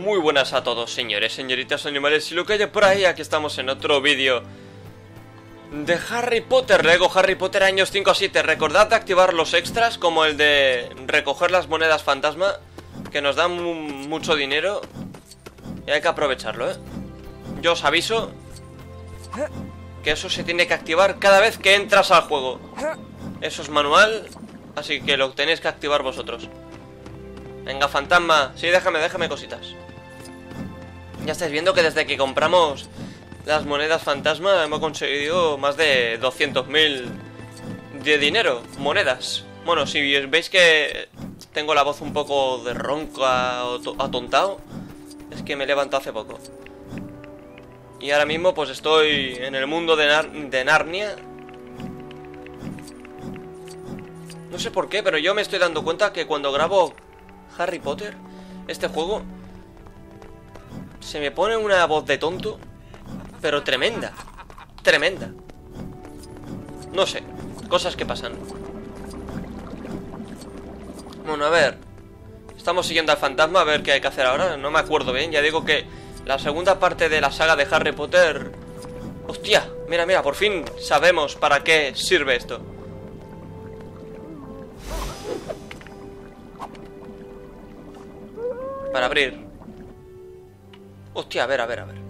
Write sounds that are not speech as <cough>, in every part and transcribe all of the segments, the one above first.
Muy buenas a todos, señores, señoritas, animales y lo que haya por ahí. Aquí estamos en otro vídeo de Harry Potter, Lego Harry Potter años 5 a 7. Recordad de activar los extras, como el de recoger las monedas fantasma, que nos dan mu- mucho dinero. Y hay que aprovecharlo, ¿eh? Yo os aviso que eso se tiene que activar cada vez que entras al juego. Eso es manual, así que lo tenéis que activar vosotros. Venga, fantasma. Sí, déjame, déjame cositas. Ya estáis viendo que desde que compramos las monedas fantasma hemos conseguido más de 200.000 de dinero, monedas. Bueno, si veis que tengo la voz un poco de ronca o to- atontado, es que me he levantado hace poco. Y ahora mismo pues estoy en el mundo de Narnia. No sé por qué, pero yo me estoy dando cuenta que cuando grabo Harry Potter, este juego, se me pone una voz de tonto, pero tremenda. Tremenda. No sé, cosas que pasan. Bueno, a ver. Estamos siguiendo al fantasma a ver qué hay que hacer ahora. No me acuerdo bien. Ya digo que la segunda parte de la saga de Harry Potter... Hostia, mira, mira, por fin sabemos para qué sirve esto. Para abrir. Hostia, a ver, a ver, a ver.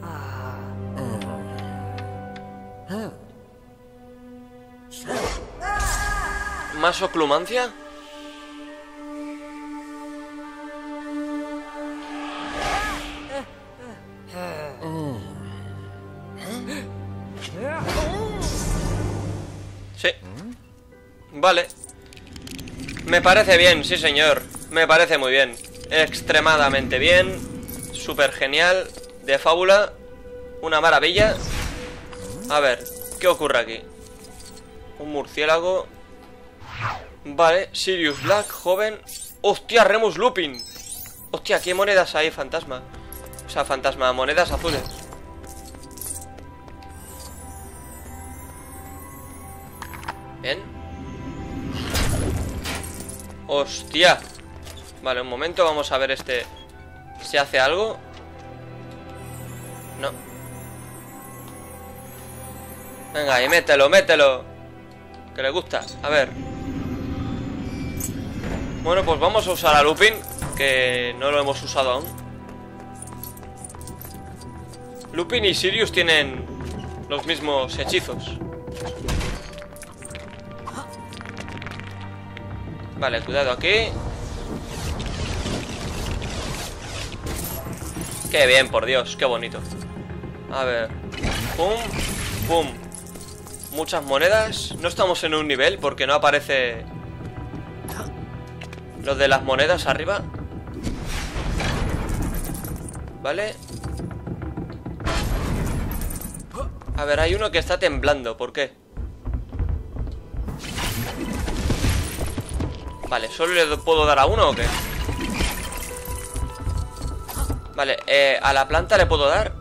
¿Más oclumancia? Sí. Vale. Me parece bien, sí señor. Me parece muy bien. Extremadamente bien. Súper genial. De fábula. Una maravilla. A ver, ¿qué ocurre aquí? Un murciélago. Vale, Sirius Black, joven. ¡Hostia, Remus Lupin! Hostia, ¿qué monedas hay, fantasma? O sea, fantasma, monedas azules. Bien. ¡Hostia! Vale, un momento, vamos a ver este... ¿Se hace algo? No. Venga, y mételo, mételo. Que le gusta. A ver. Bueno, pues vamos a usar a Lupin, que no lo hemos usado aún. Lupin y Sirius tienen los mismos hechizos. Vale, cuidado aquí. Qué bien, por Dios, qué bonito. A ver. Pum, pum. Muchas monedas. No estamos en un nivel porque no aparece lo de las monedas arriba. Vale. A ver, hay uno que está temblando. ¿Por qué? Vale, ¿solo le puedo dar a uno o qué? Vale, eh, ¿a la planta le puedo dar?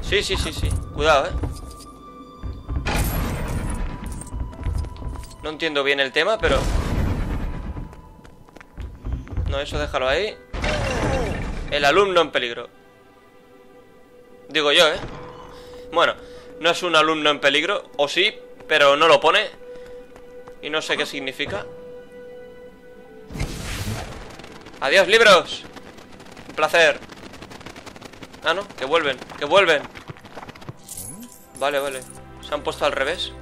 Sí, sí, sí, sí. Cuidado, eh. No entiendo bien el tema, pero... No, eso déjalo ahí. El alumno en peligro. Digo yo, eh. Bueno, no es un alumno en peligro O sí, pero no lo pone. Y no sé qué significa. Adiós, libros Placer Ah, no, que vuelven, que vuelven Vale, vale Se han puesto al revés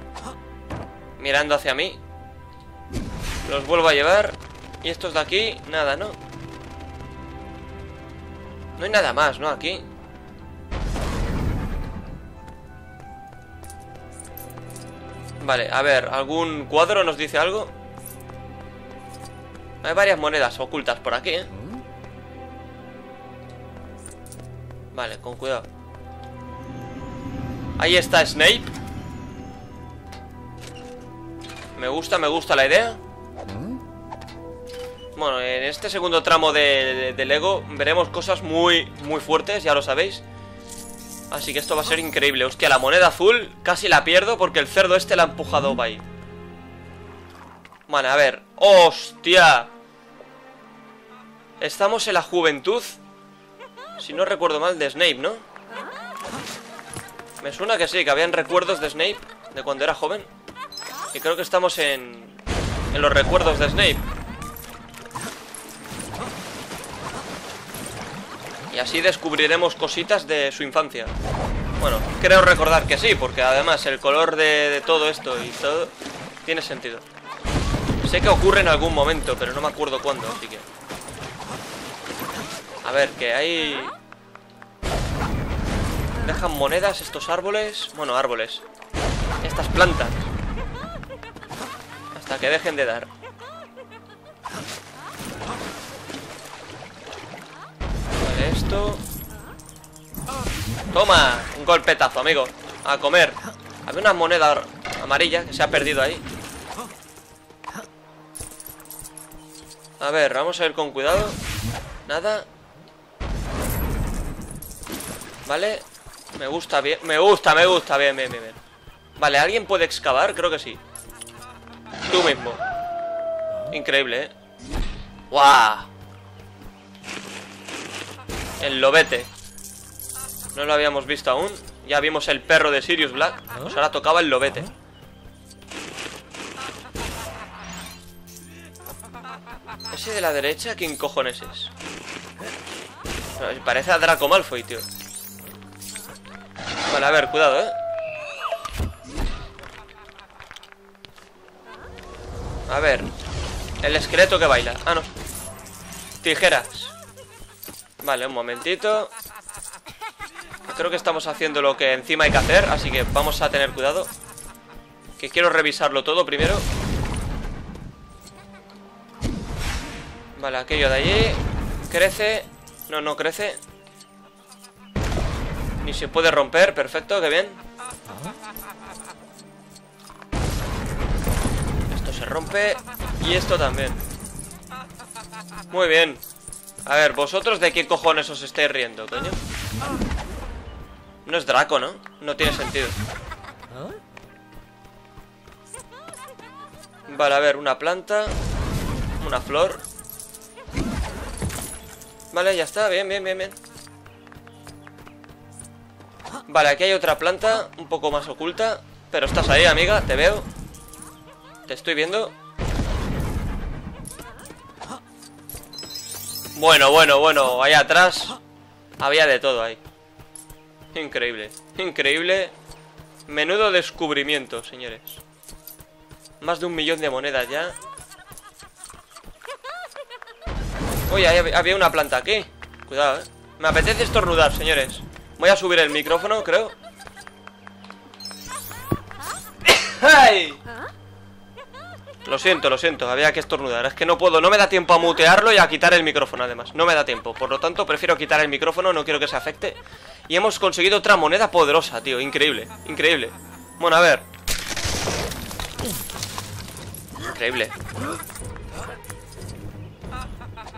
Mirando hacia mí Los vuelvo a llevar Y estos de aquí, nada, ¿no? No hay nada más, ¿no? Aquí Vale, a ver, ¿algún cuadro nos dice algo? Hay varias monedas ocultas por aquí, ¿eh? Vale, con cuidado. Ahí está Snape. Me gusta, me gusta la idea. Bueno, en este segundo tramo de, de, Lego Veremos cosas muy, muy fuertes, ya lo sabéis. Así que esto va a ser increíble. Hostia, la moneda azul casi la pierdo Porque el cerdo este la ha empujado para ahí. Vale, a ver. ¡Hostia! Estamos en la juventud Si no recuerdo mal, de Snape, ¿no? Me suena que sí, que habían recuerdos de Snape De cuando era joven. Y creo que estamos en... En los recuerdos de Snape. Y así descubriremos cositas de su infancia. Bueno, creo recordar que sí Porque además el color de, de todo esto y todo Tiene sentido. Sé que ocurre en algún momento Pero no me acuerdo cuándo, así que A ver, que hay... Dejan monedas estos árboles. Bueno, árboles. Estas plantas. Hasta que dejen de dar. Vale, esto. Toma, un golpetazo, amigo. A comer. Había una moneda amarilla que se ha perdido ahí. A ver, vamos a ir con cuidado. Nada Vale Me gusta bien, me gusta, me gusta Bien, bien, bien, bien. Vale, ¿alguien puede excavar? Creo que sí. Tú mismo. Increíble, ¿eh? ¡Guau! El lobete. No lo habíamos visto aún. Ya vimos el perro de Sirius Black. Pues ahora tocaba el lobete. Ese de la derecha, ¿quién cojones es? parece a Draco Malfoy, tío Vale, a ver, cuidado, ¿eh? A ver El esqueleto que baila. Ah, no. Tijeras. Vale, un momentito. Creo que estamos haciendo lo que encima hay que hacer Así que vamos a tener cuidado. Que quiero revisarlo todo primero. Vale, aquello de allí. Crece. No, no crece Ni se puede romper, perfecto, qué bien. Esto se rompe Y esto también. Muy bien. A ver, ¿vosotros de qué cojones os estáis riendo, coño? No es Draco, ¿no? No tiene sentido. Vale, a ver, una planta Una flor. Vale, ya está, bien, bien, bien, bien Vale, aquí hay otra planta Un poco más oculta Pero estás ahí, amiga, te veo. Te estoy viendo. Bueno, bueno, bueno Ahí atrás Había de todo ahí. Increíble, increíble. Menudo descubrimiento, señores. Más de un millón de monedas ya. Uy, había una planta aquí. Cuidado, eh. Me apetece estornudar, señores Voy a subir el micrófono, creo. ¡Ay! Lo siento, lo siento, había que estornudar. Es que no puedo, no me da tiempo a mutearlo y a quitar el micrófono además. No me da tiempo, por lo tanto prefiero quitar el micrófono No quiero que se afecte. Y hemos conseguido otra moneda poderosa, tío, increíble Increíble. Bueno, a ver. Increíble.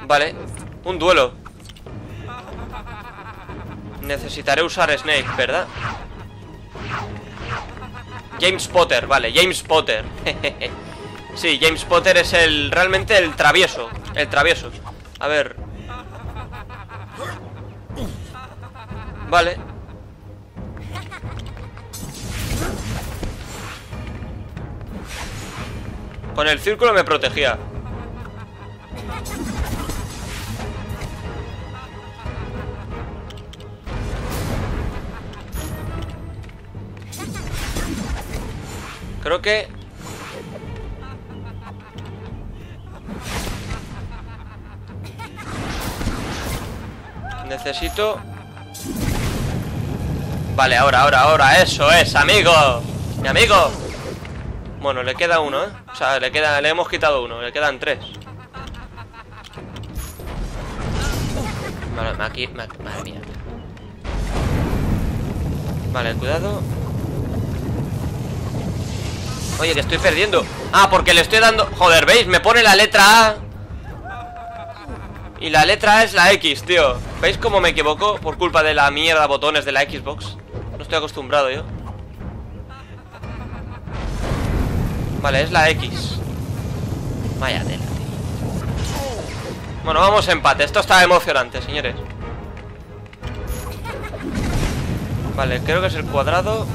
Vale, un duelo Necesitaré usar Snake, ¿verdad? James Potter, vale, James Potter. <laughs> Sí, James Potter es el realmente el travieso El travieso. A ver. Vale. Con el círculo me protegía Creo que... Necesito... Vale, ahora, ahora, ahora Eso es, amigo. Mi amigo. Bueno, le queda uno, ¿eh? O sea, le, queda, le hemos quitado uno Le quedan tres. Vale, aquí... Madre mía. Vale, cuidado Oye, que estoy perdiendo Ah, porque le estoy dando... Joder, ¿veis? Me pone la letra A Y la letra A es la X, tío ¿Veis cómo me equivoco? Por culpa de la mierda botones de la Xbox No estoy acostumbrado yo Vale, es la X Vaya tela, tío Bueno, vamos empate Esto está emocionante, señores Vale, creo que es el cuadrado.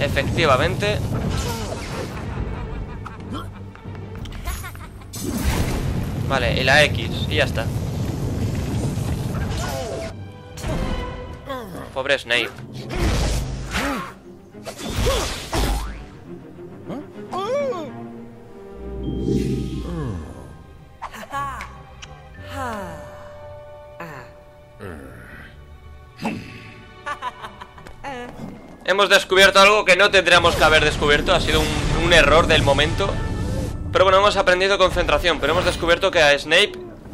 Efectivamente. Vale, y la X, y ya está. Pobre Snape. Hemos descubierto algo que no tendríamos que haber descubierto Ha sido un, error del momento Pero bueno, hemos aprendido concentración Pero hemos descubierto que a Snape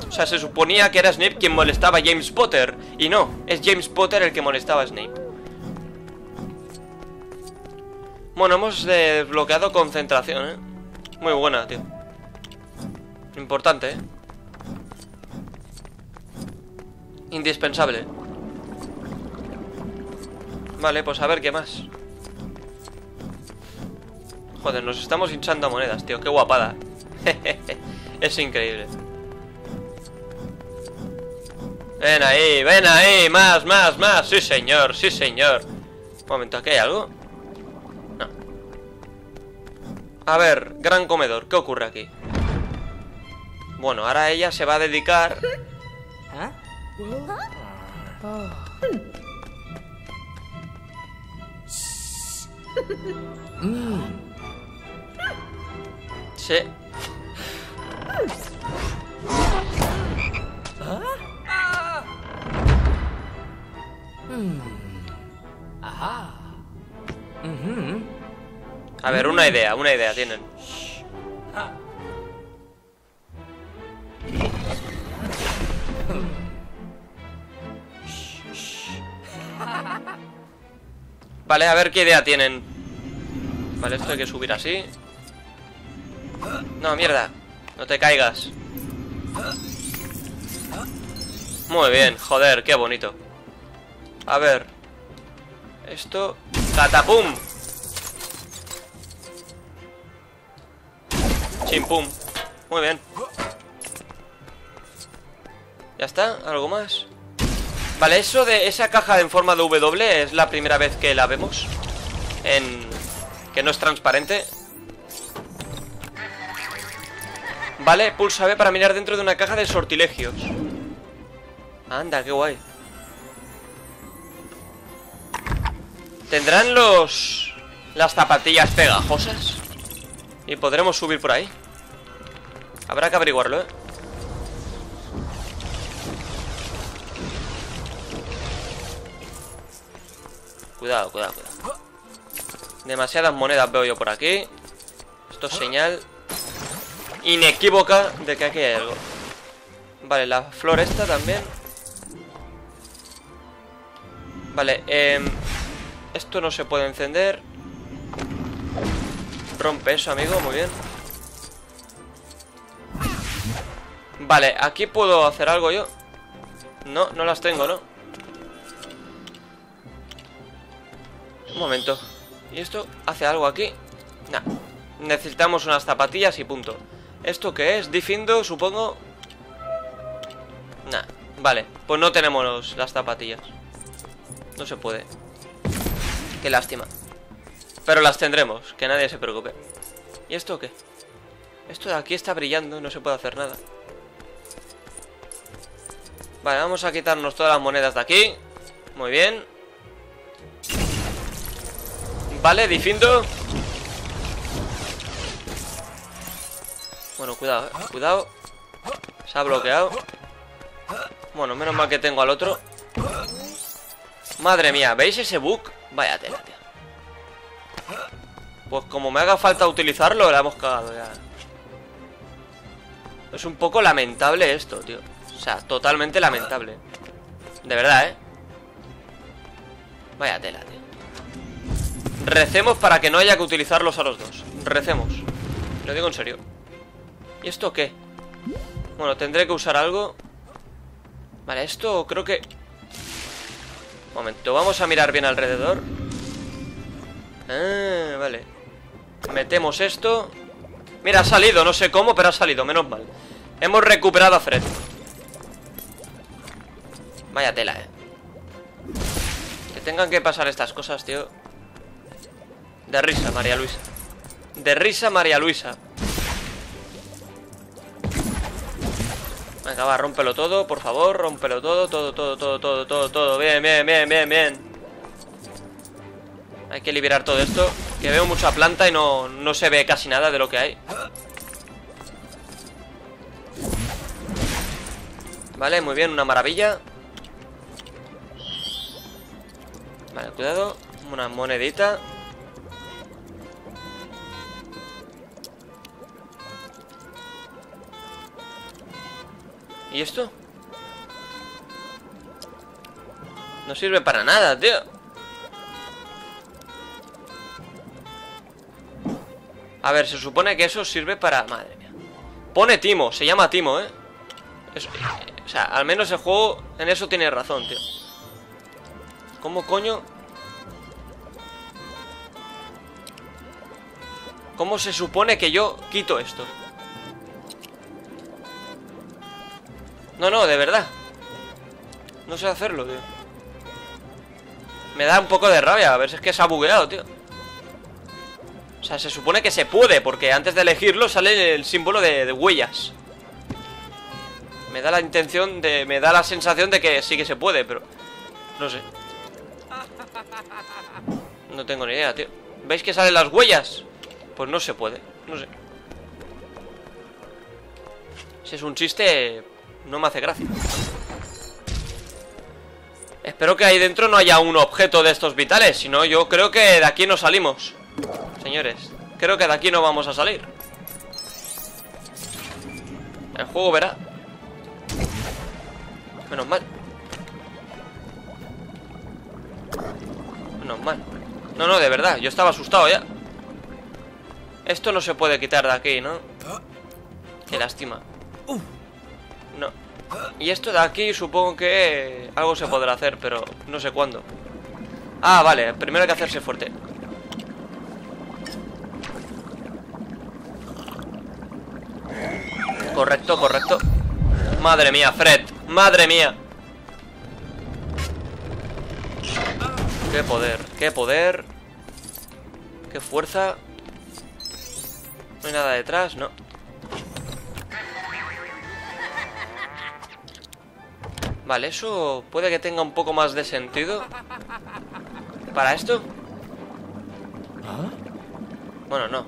O sea, se suponía que era Snape quien molestaba a James Potter Y no, es James Potter el que molestaba a Snape Bueno, hemos desbloqueado concentración, ¿eh? Muy buena, tío Importante, ¿eh? Indispensable Vale, pues a ver qué más Joder, nos estamos hinchando a monedas, tío Qué guapada. <laughs> Es increíble. Ven ahí, ven ahí Más, más, más. Sí, señor, sí, señor. Un momento, ¿aquí hay algo? No. A ver, gran comedor ¿Qué ocurre aquí? Bueno, ahora ella se va a dedicar <laughs> <laughs> Sí. A ver, una idea, una idea tienen. Vale, a ver qué idea tienen Vale, esto hay que subir así No, mierda No te caigas Muy bien, joder, qué bonito A ver Esto ¡Catapum! Chimpum Muy bien ¿Ya está? ¿Algo más? Vale, eso de esa caja en forma de W es la primera vez que la vemos En... Que no es transparente Vale, pulsa B para mirar dentro de una caja de sortilegios. Anda, qué guay. ¿Tendrán los... Las zapatillas pegajosas? Y podremos subir por ahí. Habrá que averiguarlo, ¿eh? Cuidado, cuidado, cuidado. Demasiadas monedas veo yo por aquí. Esto es señal Inequívoca de que aquí hay algo Vale, la flor esta también Vale, eh, Esto no se puede encender Rompe eso, amigo, muy bien Vale, aquí puedo hacer algo yo No, no las tengo, ¿no? Un momento. ¿Y esto hace algo aquí? Nah. Necesitamos unas zapatillas y punto. ¿Esto qué es? Difindo, supongo. Nah. Vale, pues no tenemos las zapatillas. No se puede. Qué lástima. Pero las tendremos, que nadie se preocupe. ¿Y esto qué? Esto de aquí está brillando, no se puede hacer nada. Vale, vamos a quitarnos todas las monedas de aquí. Muy bien. Vale, difindo Bueno, cuidado, eh, cuidado. Se ha bloqueado. Bueno, menos mal que tengo al otro. Madre mía, ¿veis ese bug? Vaya tela, tío. Pues como me haga falta utilizarlo, la hemos cagado ya. Es un poco lamentable esto, tío. O sea, totalmente lamentable. De verdad, ¿eh? Vaya tela, tío. Recemos para que no haya que utilizarlos a los dos. Recemos. Lo digo en serio ¿Y esto qué? Bueno, tendré que usar algo Vale, esto creo que... Momento, vamos a mirar bien alrededor Ah, vale Metemos esto Mira, ha salido, no sé cómo, pero ha salido, menos mal Hemos recuperado a Fred Vaya tela, eh Que tengan que pasar estas cosas, tío. De risa, María Luisa. De risa, María Luisa. Venga, va, rómpelo todo, por favor, rómpelo todo, todo, todo, todo, todo, todo, todo. Bien, bien, bien, bien, bien. Hay que liberar todo esto. Que veo mucha planta y no, no se ve casi nada de lo que hay. Vale, muy bien, una maravilla. Vale, cuidado. Una monedita. ¿Y esto? No sirve para nada, tío A ver, se supone que eso sirve para... Madre mía Pone Timo, se llama Timo, ¿eh? O sea, al menos el juego en eso tiene razón, tío ¿Cómo coño? ¿Cómo se supone que yo quito esto? No, no, de verdad. No sé hacerlo, tío. Me da un poco de rabia A ver si es que se ha bugueado, tío. O sea, se supone que se puede Porque antes de elegirlo sale el símbolo de, huellas. Me da la intención de... Me da la sensación de que sí que se puede Pero... No sé. No tengo ni idea, tío. ¿Veis que salen las huellas? Pues no se puede No sé. Si es un chiste no me hace gracia. Espero que ahí dentro no haya un objeto de estos vitales Si no, yo creo que de aquí no salimos Señores. Creo que de aquí no vamos a salir. El juego verá. Menos mal. Menos mal. No, no, de verdad, yo estaba asustado ya. Esto no se puede quitar de aquí, ¿no? Qué lástima no. Y esto de aquí supongo que algo se podrá hacer, pero no sé cuándo. Ah, vale, primero hay que hacerse fuerte. Correcto, correcto. Madre mía, Fred. Madre mía. Qué poder, qué poder. Qué fuerza. No hay nada detrás, no. Vale, eso puede que tenga un poco más de sentido. ¿Para esto? Bueno, no.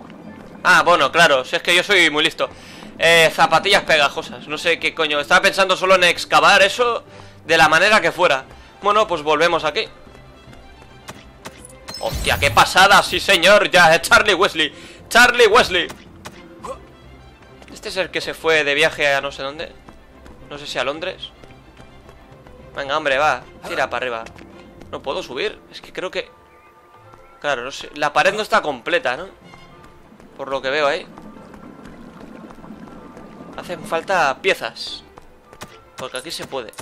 Ah, bueno, claro, si es que yo soy muy listo. Eh, Zapatillas pegajosas No sé qué coño, estaba pensando solo en excavar eso De la manera que fuera. Bueno, pues volvemos aquí. Hostia, qué pasada, sí señor Ya, es Charlie Wesley. Charlie Wesley. Este es el que se fue de viaje a no sé dónde. No sé si a Londres Venga, hombre, va, tira para arriba ¿No puedo subir? Es que creo que... Claro, no sé La pared no está completa, ¿no? Por lo que veo ahí Hacen falta piezas Porque aquí se puede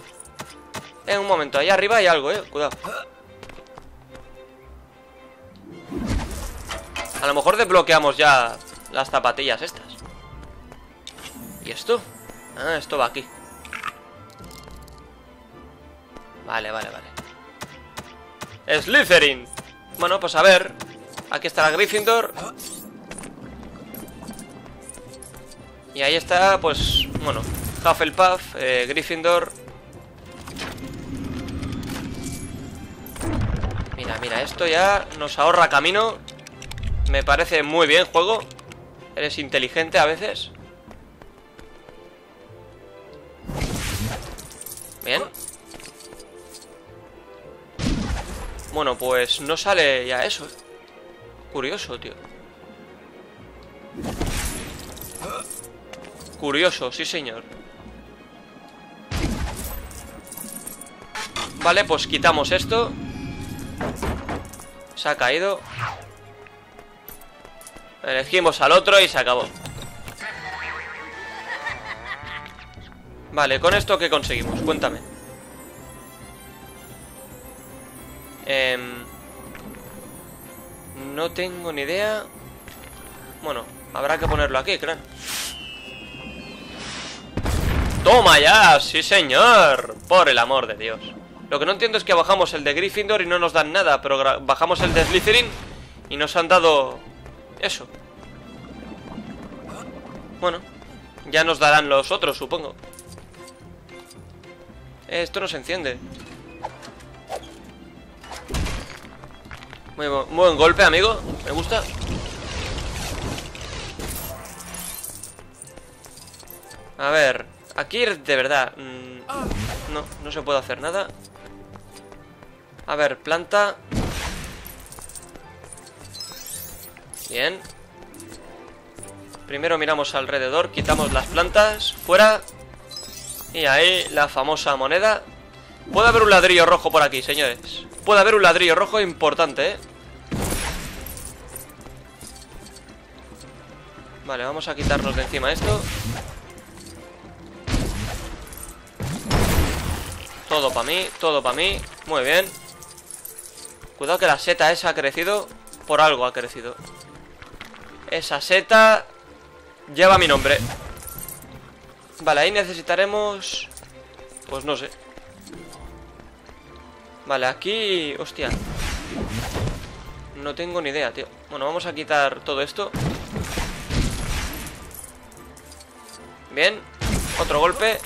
En un momento, ahí arriba hay algo, ¿eh? Cuidado A lo mejor desbloqueamos ya Las zapatillas estas ¿Y esto? Ah, esto va aquí Vale, vale, vale. Slytherin. Bueno, pues a ver. Aquí está la Gryffindor. Y ahí está, pues, bueno Hufflepuff, eh, Gryffindor. Mira, mira, esto ya nos ahorra camino. Me parece muy bien juego. Eres inteligente a veces. Bien Bueno, pues no sale ya eso. Curioso, tío. Curioso, sí señor. Vale, pues quitamos esto. Se ha caído. Elegimos al otro y se acabó. Vale, ¿con esto qué conseguimos? Cuéntame. Em, no tengo ni idea. Bueno, habrá que ponerlo aquí, claro. ¡Toma ya! ¡Sí, señor! Por el amor de Dios. Lo que no entiendo es que bajamos el de Gryffindor y no nos dan nada, pero bajamos el de Slytherin y nos han dado eso. Bueno, ya nos darán los otros, supongo. Esto no se enciende. Muy, buen golpe, amigo. Me gusta. A ver, aquí de verdad... Mm, no, no se puede hacer nada. A ver, planta. Bien. Primero miramos alrededor, quitamos las plantas, fuera. Y ahí la famosa moneda. Puede haber un ladrillo rojo por aquí, señores. Puede haber un ladrillo rojo importante, ¿eh? Vale, vamos a quitarnos de encima esto. Todo para mí, todo para mí. Muy bien. Cuidado que la seta esa ha crecido. Por algo ha crecido. Esa seta lleva mi nombre. Vale, ahí necesitaremos... Pues no sé. Vale, aquí... Hostia. No tengo ni idea, tío. Bueno, vamos a quitar todo esto. Bien. Otro golpe.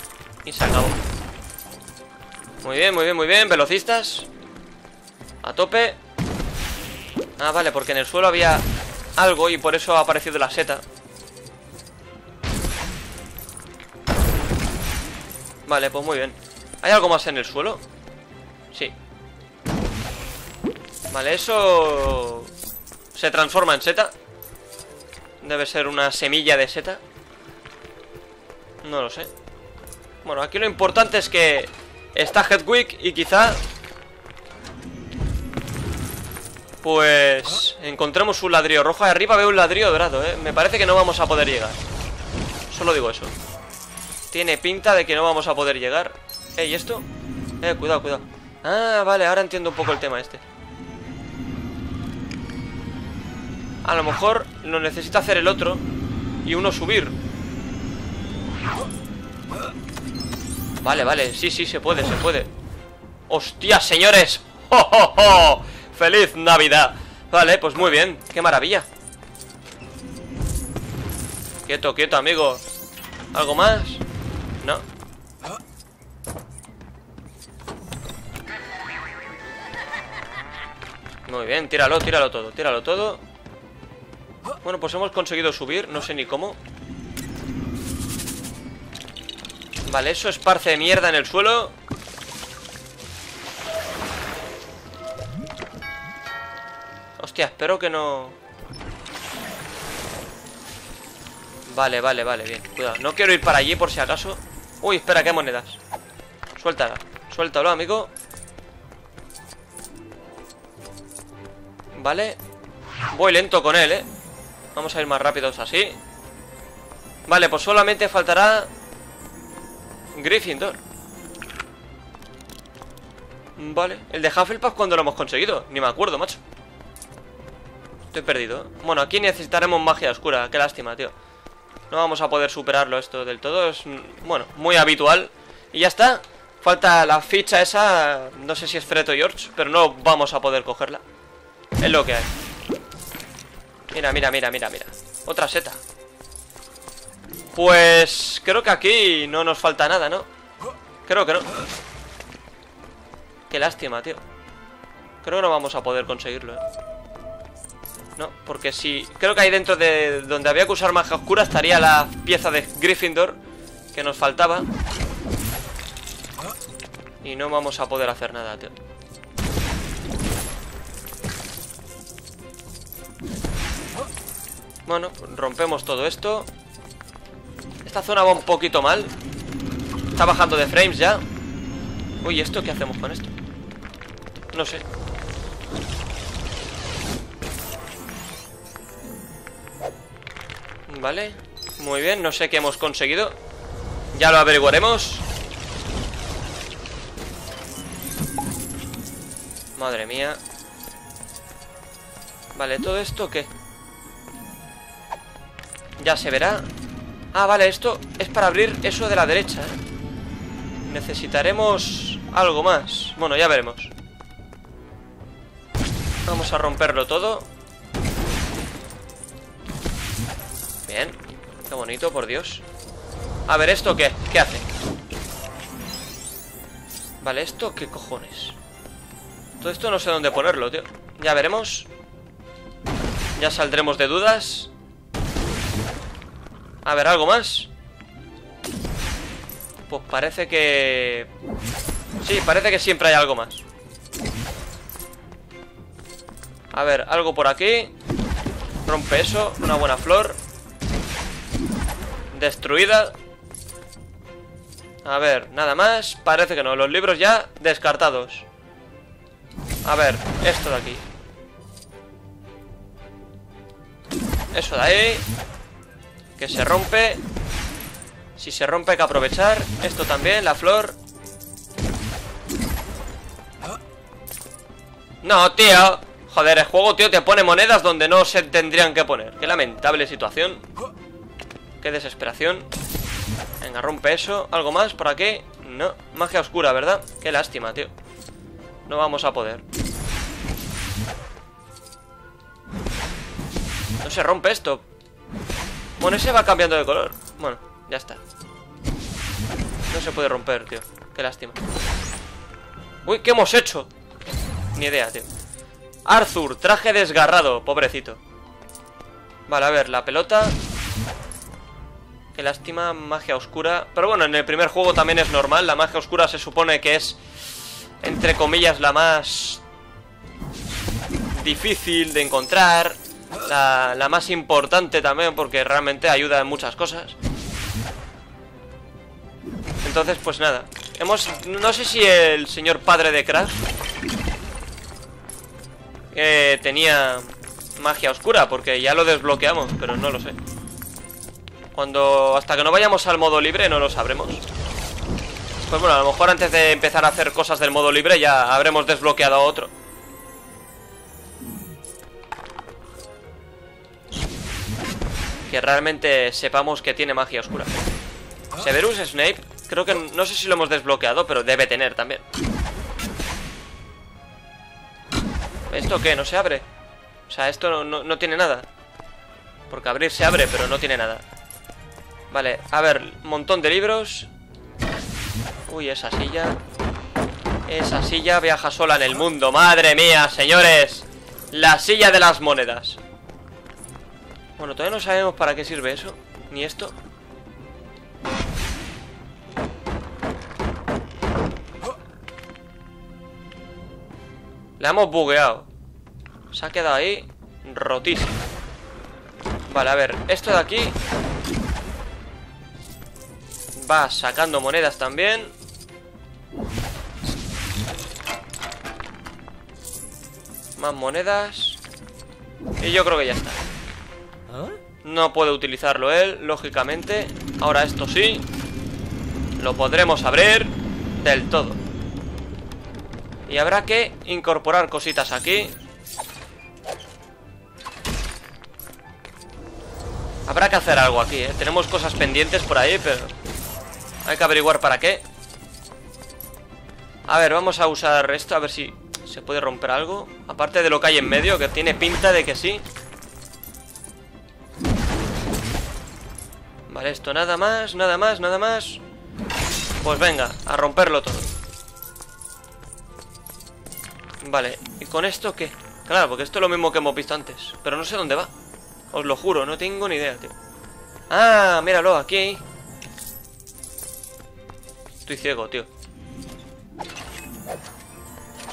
Y se acabó. Muy bien, muy bien, muy bien. Velocistas. A tope Ah, vale, porque en el suelo había algo y por eso ha aparecido la seta Vale, pues muy bien ¿Hay algo más en el suelo? Sí Vale, eso... Se transforma en seta Debe ser una semilla de seta No lo sé. Bueno, aquí lo importante es que Está Hedwig y quizá pues encontremos un ladrillo rojo. Arriba veo un ladrillo dorado, ¿eh? Me parece que no vamos a poder llegar. Solo digo eso. Tiene pinta de que no vamos a poder llegar. Eh, ¿y esto? Eh, cuidado, cuidado. Ah, vale, ahora entiendo un poco el tema este. A lo mejor lo necesita hacer el otro Y uno subir Vale, vale, sí, sí, se puede, se puede ¡Hostia, señores! ¡Oh, oh, oh! ¡Feliz Navidad! Vale, pues muy bien, qué maravilla Quieto, quieto, amigo ¿Algo más? No Muy bien, tíralo, tíralo todo Tíralo todo Bueno, pues hemos conseguido subir, no sé ni cómo Vale, eso esparce mierda en el suelo. Hostia, espero que no... Vale, vale, vale, bien Cuidado, no quiero ir para allí por si acaso. Uy, espera, ¿qué monedas? Suéltala, suéltalo, amigo. Vale. Voy lento con él, eh. Vamos a ir más rápidos así. Vale, pues solamente faltará Gryffindor. Vale, el de Hufflepuff cuando lo hemos conseguido Ni me acuerdo, macho. Estoy perdido. Bueno, aquí necesitaremos magia oscura. Qué lástima, tío. No vamos a poder superarlo esto del todo. Es, bueno, muy habitual. Y ya está. Falta la ficha esa No sé si es Freto George Pero no vamos a poder cogerla. Es lo que hay. Mira, mira, mira, mira, mira. Otra seta Pues... Creo que aquí no nos falta nada, ¿no? Creo que no Qué lástima, tío Creo que no vamos a poder conseguirlo, ¿eh? No, porque si... Creo que ahí dentro de donde había que usar magia oscura estaría la pieza de Gryffindor que nos faltaba. Y no vamos a poder hacer nada, tío. Bueno, rompemos todo esto. Esta zona va un poquito mal. Está bajando de frames ya. Uy, ¿esto qué hacemos con esto? No sé. Vale, muy bien, no sé qué hemos conseguido Ya lo averiguaremos Madre mía Vale, ¿todo esto qué? Ya se verá Ah, vale, esto es para abrir eso de la derecha ¿eh? Necesitaremos algo más. Bueno, ya veremos. Vamos a romperlo todo. Bien. Qué bonito, por Dios. A ver, ¿esto qué? ¿Qué hace? Vale, ¿esto qué cojones? Todo esto no sé dónde ponerlo, tío Ya veremos Ya saldremos de dudas A ver, ¿algo más? Pues parece que... Sí, parece que siempre hay algo más. A ver, algo por aquí. Rompe eso, una buena flor. Destruida. A ver, nada más. Parece que no, los libros ya descartados. A ver, esto de aquí. Eso de ahí Se rompe. Si se rompe hay que aprovechar. Esto también, la flor. No, tío. Joder, el juego, tío, te pone monedas donde no se tendrían que poner. Qué lamentable situación. Qué desesperación. Venga, rompe eso. ¿Algo más por aquí? No, magia oscura, ¿verdad? Qué lástima, tío. No vamos a poder. No se rompe esto Bueno, ese va cambiando de color. Bueno, ya está. No se puede romper, tío. Qué lástima. Uy, ¿qué hemos hecho? Ni idea, tío. Arthur, traje desgarrado Pobrecito. Vale, a ver, la pelota. Qué lástima, magia oscura. Pero bueno, en el primer juego también es normal. La magia oscura se supone que es entre comillas, la más difícil de encontrar, la, más importante también, porque realmente ayuda en muchas cosas. Entonces, pues nada. Hemos. No sé si el señor padre de Crash. Eh, tenía magia oscura, porque ya lo desbloqueamos, pero no lo sé. Cuando. Hasta que no vayamos al modo libre, no lo sabremos. Pues bueno, a lo mejor antes de empezar a hacer cosas del modo libre ya habremos desbloqueado otro. Que realmente sepamos que tiene magia oscura. Severus Snape, creo que no sé si lo hemos desbloqueado, pero debe tener también. ¿Esto qué? ¿No se abre? O sea, esto no, no tiene nada. Porque abrir se abre, pero no tiene nada. Vale, a ver, montón de libros Uy, esa silla Esa silla viaja sola en el mundo ¡Madre mía, señores! La silla de las monedas Bueno, todavía no sabemos para qué sirve eso Ni esto La hemos bugueado Se ha quedado ahí Rotísimo Vale, a ver, esto de aquí Va sacando monedas también Más monedas. Y yo creo que ya está. No puede utilizarlo él, lógicamente. Ahora esto sí. Lo podremos abrir del todo. Y habrá que incorporar cositas aquí. Habrá que hacer algo aquí, ¿eh? Tenemos cosas pendientes por ahí, pero... Hay que averiguar para qué. A ver, vamos a usar esto, a ver si ¿Se puede romper algo? Aparte de lo que hay en medio, que tiene pinta de que sí Vale, esto nada más, nada más, nada más Pues venga, a romperlo todo Vale, ¿y con esto qué? Claro, porque esto es lo mismo que hemos visto antes Pero no sé dónde va Os lo juro, no tengo ni idea, tío Ah, míralo, aquí Estoy ciego, tío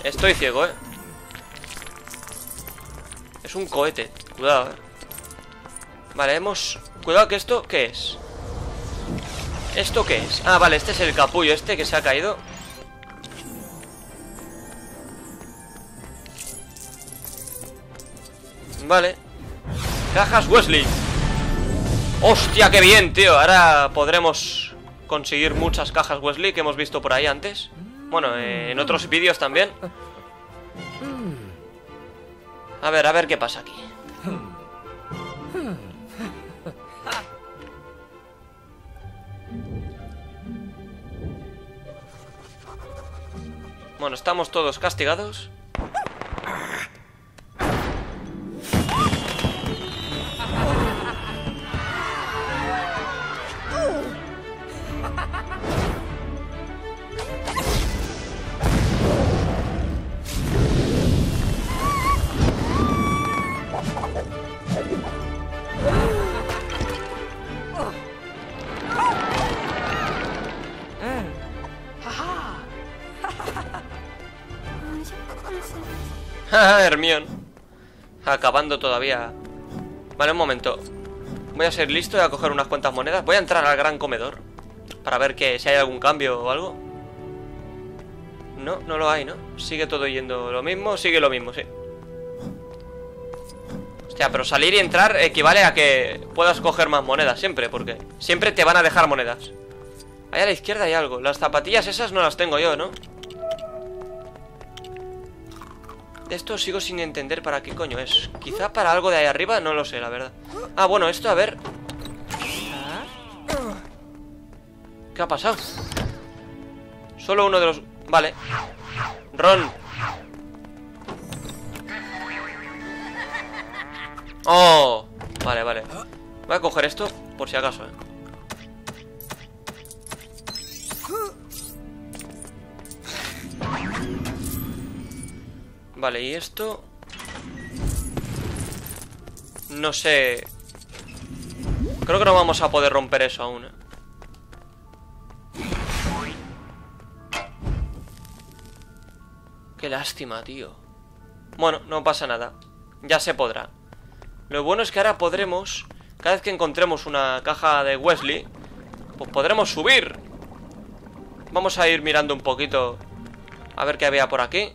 Estoy ciego, ¿eh? Es un cohete Cuidado, ¿eh? Vale, hemos... Cuidado que esto... ¿Qué es? ¿Esto qué es? Ah, vale, este es el capullo este que se ha caído Vale Cajas Wesley ¡Hostia, qué bien, tío! Ahora podremos conseguir muchas cajas Wesley que hemos visto por ahí antes bueno, en otros vídeos también. A ver, a ver qué pasa aquí. Bueno, estamos todos castigados. <laughs> Hermión. Acabando todavía. Vale, un momento. Voy a ser listo y a coger unas cuantas monedas. Voy a entrar al gran comedor. Para ver que si hay algún cambio o algo. No, no lo hay, ¿no? Sigue todo yendo lo mismo, sigue lo mismo, sí. Hostia, pero salir y entrar equivale a que puedas coger más monedas siempre, porque siempre te van a dejar monedas. Ahí a la izquierda hay algo. Las zapatillas esas no las tengo yo, ¿no? Esto sigo sin entender para qué coño es. Quizá para algo de ahí arriba, no lo sé, la verdad. Ah, bueno, esto, a ver. ¿Qué ha pasado? Solo uno de los... Vale. Ron. Oh. Vale, vale. Voy a coger esto por si acaso, eh Vale, y esto... No sé... Creo que no vamos a poder romper eso aún, ¿eh? Qué lástima, tío. Bueno, no pasa nada. Ya se podrá. Lo bueno es que ahora podremos... Cada vez que encontremos una caja de Wesley... Pues podremos subir. Vamos a ir mirando un poquito... A ver qué había por aquí.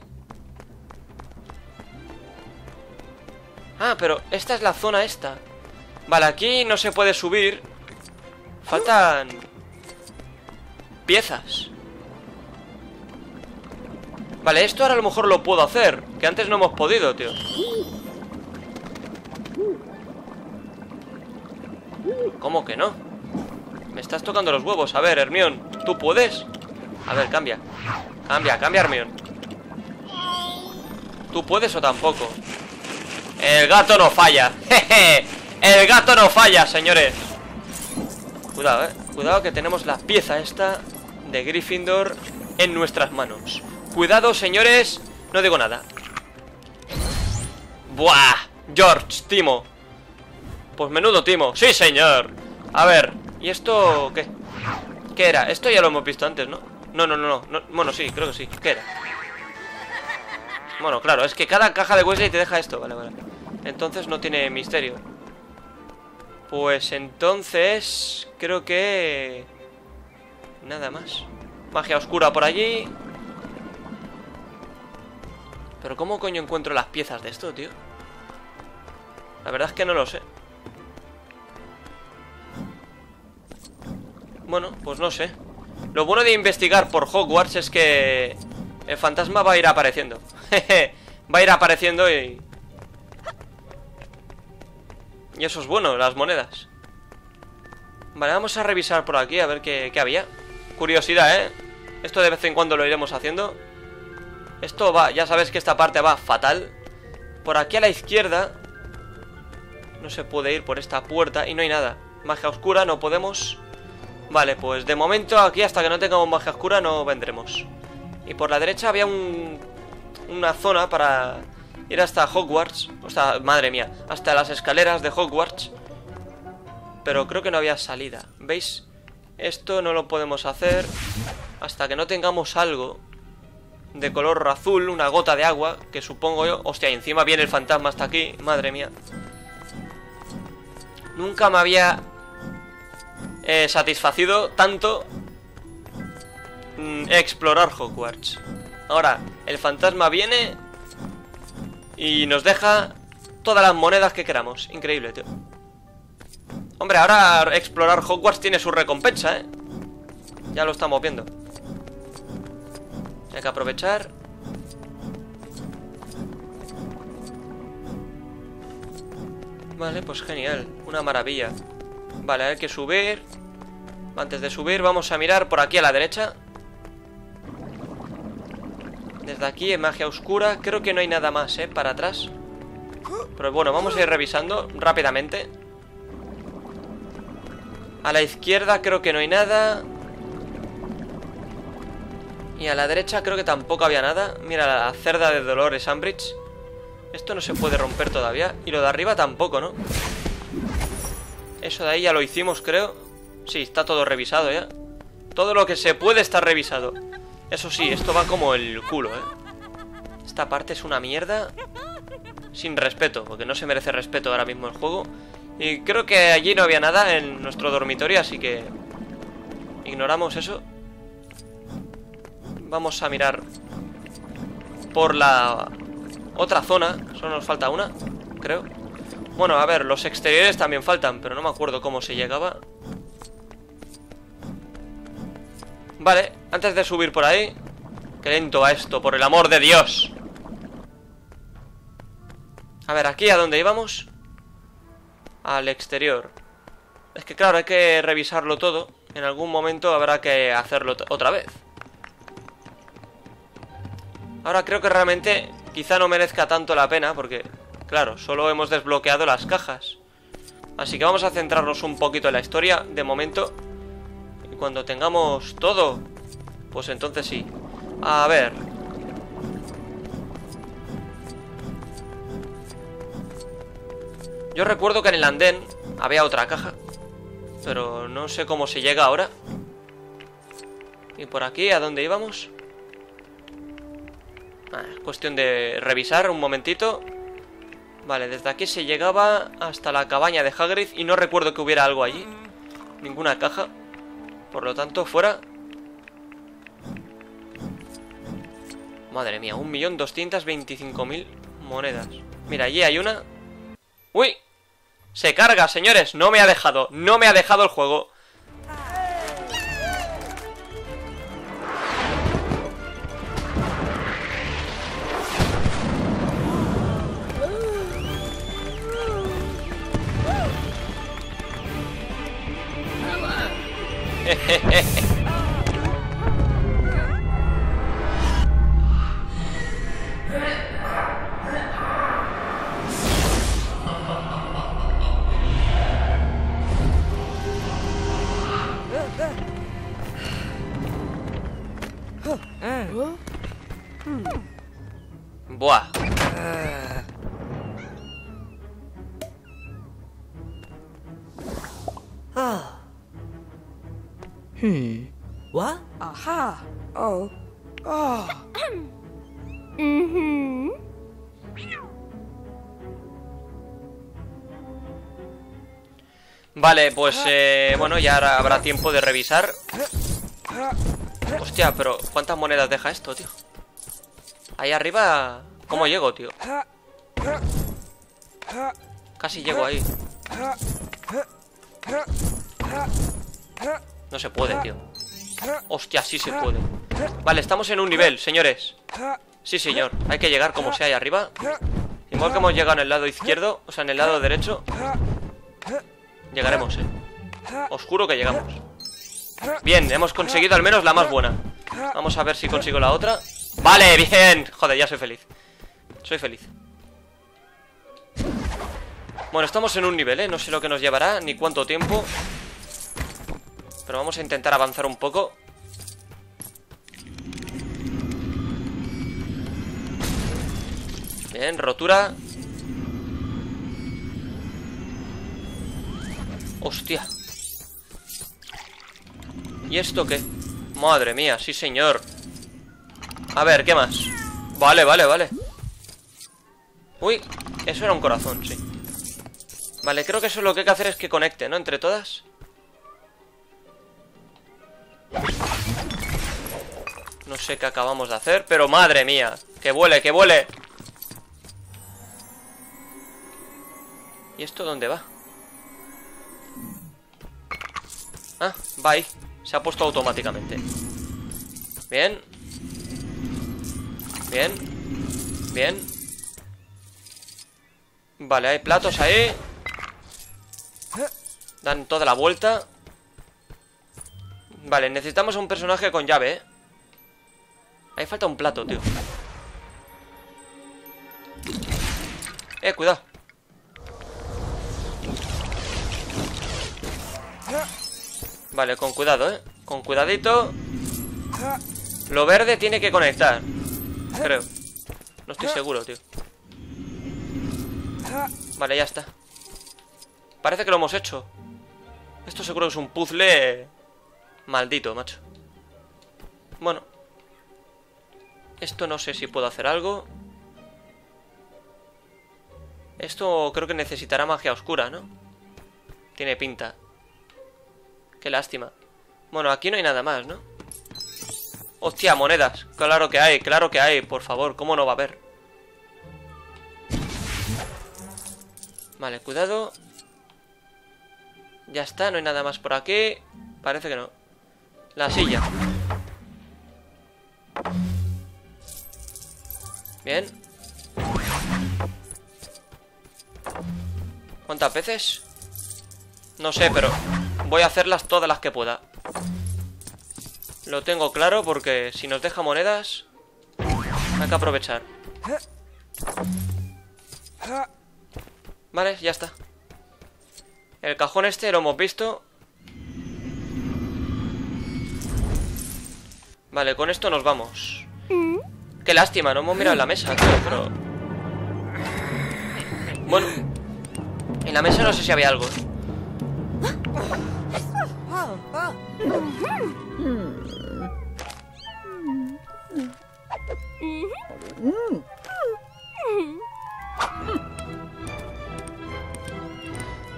Ah, pero esta es la zona esta. Vale, aquí no se puede subir. Faltan Piezas. Vale, esto ahora a lo mejor lo puedo hacer Que antes no hemos podido, tío. ¿Cómo que no? Me estás tocando los huevos. A ver, Hermión, ¿tú puedes? A ver, cambia. Cambia, cambia, Hermión. ¿Tú puedes o tampoco? El gato no falla. <laughs> El gato no falla, señores. Cuidado, eh. Cuidado que tenemos la pieza esta De Gryffindor en nuestras manos. Cuidado, señores. No digo nada. Buah. George, Timo. Pues menudo Timo. Sí, señor. A ver ¿Y esto qué? ¿Qué era? Esto ya lo hemos visto antes, ¿no? No, no, no, no Bueno, sí, creo que sí. ¿Qué era? Bueno, claro, es que cada caja de Wesley te deja esto Vale, vale. Entonces no tiene misterio. Pues entonces Creo que... Nada más. Magia oscura por allí. Pero ¿cómo coño encuentro las piezas de esto, tío? La verdad es que no lo sé. Bueno, pues no sé. Lo bueno de investigar por Hogwarts es que El fantasma va a ir apareciendo. <laughs> Va a ir apareciendo y... Y eso es bueno, las monedas. Vale, vamos a revisar por aquí a ver qué, había. Curiosidad, ¿eh? Esto de vez en cuando lo iremos haciendo. Esto va, ya sabes que esta parte va fatal. Por aquí a la izquierda No se puede ir por esta puerta y no hay nada. Magia oscura, no podemos. Vale, pues de momento aquí hasta que no tengamos magia oscura no vendremos Y por la derecha había un una zona para ir hasta Hogwarts. O sea, madre mía, hasta las escaleras de Hogwarts. Pero creo que no había salida. ¿Veis? Esto no lo podemos hacer hasta que no tengamos algo de color azul, una gota de agua, que supongo yo... Hostia, encima viene el fantasma hasta aquí, madre mía. Nunca me había eh, satisfacido tanto mm, explorar Hogwarts. Ahora, el fantasma viene y nos deja todas las monedas que queramos. Increíble, tío. Hombre, ahora explorar Hogwarts tiene su recompensa, ¿eh? Ya lo estamos viendo. Hay que aprovechar. Vale, pues genial. Una maravilla. Vale, hay que subir. Antes de subir vamos a mirar por aquí a la derecha. Desde aquí en magia oscura Creo que no hay nada más, ¿eh? Para atrás. Pero bueno, vamos a ir revisando rápidamente. A la izquierda creo que no hay nada. Y a la derecha creo que tampoco había nada. Mira la cerda de Dolores Ambridge. Esto no se puede romper todavía. Y lo de arriba tampoco, ¿no? Eso de ahí ya lo hicimos, creo. Sí, está todo revisado ya. Todo lo que se puede está revisado Eso sí, esto va como el culo, ¿eh? Esta parte es una mierda Sin respeto Porque no se merece respeto ahora mismo el juego. Y creo que allí no había nada en nuestro dormitorio Así que... Ignoramos eso. Vamos a mirar Por la otra zona. Solo nos falta una, creo. Bueno, a ver, los exteriores también faltan Pero no me acuerdo cómo se llegaba Vale, antes de subir por ahí Qué lento va esto, por el amor de Dios. A ver, aquí a dónde íbamos Al exterior. Es que claro, hay que revisarlo todo. En algún momento habrá que hacerlo otra vez. Ahora creo que realmente quizá no merezca tanto la pena Porque, claro, solo hemos desbloqueado las cajas. Así que vamos a centrarnos un poquito en la historia De momento cuando tengamos todo, pues entonces sí. A ver. Yo recuerdo que en el andén había otra caja. Pero no sé cómo se llega ahora. ¿Y por aquí? ¿A dónde íbamos? Ah, cuestión de revisar un momentito. Vale, desde aquí se llegaba hasta la cabaña de Hagrid y no recuerdo que hubiera algo allí. Ninguna caja. Por lo tanto, fuera. Madre mía, 1.225.000 monedas. Mira, allí hay una. ¡Uy! Se carga, señores, no me ha dejado No me ha dejado el juego Hehehe <laughs> Vale, pues eh, bueno, ya habrá tiempo de revisar. Hostia, pero ¿cuántas monedas deja esto, tío? Ahí arriba... ¿Cómo llego, tío? Casi llego ahí. No se puede, tío. Hostia, sí se puede. Vale, estamos en un nivel, señores. Sí, señor. Hay que llegar como sea ahí arriba. Igual que hemos llegado en el lado izquierdo O sea, en el lado derecho Llegaremos, eh. Os juro que llegamos. Bien, hemos conseguido al menos la más buena. Vamos a ver si consigo la otra. Vale, bien. Joder, ya soy feliz. Soy feliz. Bueno, estamos en un nivel, ¿eh? No sé lo que nos llevará, ni cuánto tiempo. Pero vamos a intentar avanzar un poco. Bien, rotura Hostia ¿Y esto qué? Madre mía, sí señor A ver, ¿qué más? Vale, vale, vale Uy, eso era un corazón, sí Vale, creo que eso lo que hay que hacer es que conecte, ¿no? Entre todas No sé qué acabamos de hacer Pero madre mía Que vuele, que vuele ¿Y esto dónde va? Ah, bye. Se ha puesto automáticamente. Bien. Bien. Bien. Vale, hay platos ahí. Dan toda la vuelta. Vale, necesitamos a un personaje con llave, ¿eh? Ahí falta un plato, tío. Eh, cuidado. Vale, con cuidado, ¿eh? Con cuidadito. Lo verde tiene que conectar. Creo. No estoy seguro, tío. Vale, ya está. Parece que lo hemos hecho. Esto seguro es un puzzle... Maldito, macho. Bueno. Esto no sé si puedo hacer algo. Esto creo que necesitará magia oscura, ¿no? Tiene pinta. Qué lástima. Bueno, aquí no hay nada más, ¿no? Hostia, monedas. Claro que hay, claro que hay. Por favor, ¿cómo no va a haber? Vale, cuidado. Ya está, no hay nada más por aquí. Parece que no. La silla. Bien. ¿Cuántas veces? No sé, pero voy a hacerlas todas las que pueda. Lo tengo claro porque si nos deja monedas, hay que aprovechar. Vale, ya está. El cajón este lo hemos visto. Vale, con esto nos vamos. Qué lástima, no hemos mirado en la mesa, tío. Bueno. En la mesa no sé si había algo.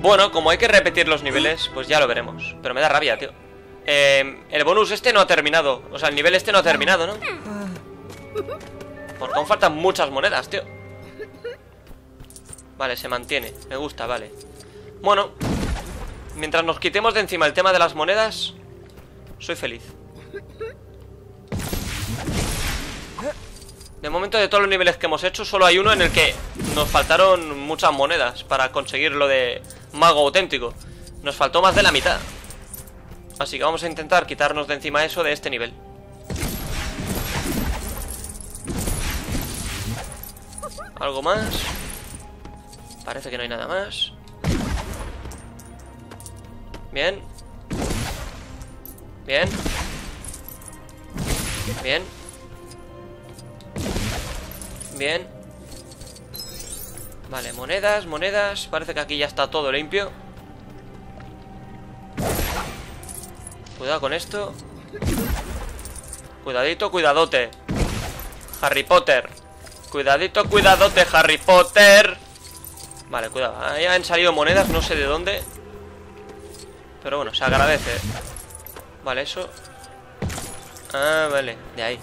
Bueno, como hay que repetir los niveles, pues ya lo veremos. Pero me da rabia, tío. Eh, el bonus este no ha terminado. O sea, el nivel este no ha terminado, ¿no? Porque aún faltan muchas monedas, tío. Vale, se mantiene. Me gusta, vale. Bueno, mientras nos quitemos de encima el tema de las monedas, soy feliz. De momento, de todos los niveles que hemos hecho, solo hay uno en el que nos faltaron muchas monedas para conseguir lo de mago auténtico. Nos faltó más de la mitad. Así que vamos a intentar quitarnos de encima eso de este nivel. ¿Algo más? Parece que no hay nada más. Bien. Bien. Bien. Bien. Vale, monedas, monedas. Parece que aquí ya está todo limpio. Cuidado con esto. Cuidadito, cuidadote. Harry Potter. Cuidadito, cuidadote, Harry Potter. Vale, cuidado. Ahí han salido monedas, no sé de dónde. Pero bueno, se agradece. Vale, eso. Ah, vale, de ahí.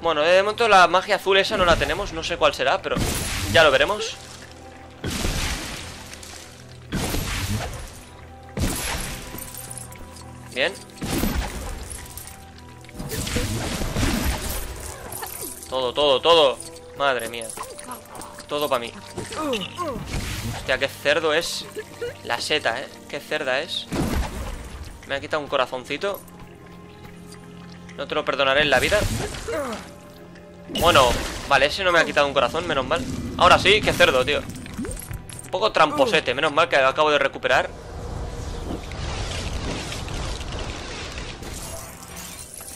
Bueno, de momento la magia azul esa no la tenemos, no sé cuál será, pero ya lo veremos. Bien. Todo, todo, todo. Madre mía. Todo para mí. Hostia, qué cerdo es la seta, ¿eh? Qué cerda es. Me ha quitado un corazoncito. No te lo perdonaré en la vida. Bueno, vale, ese no me ha quitado un corazón, menos mal. Ahora sí, qué cerdo, tío. Un poco tramposete, menos mal que acabo de recuperar.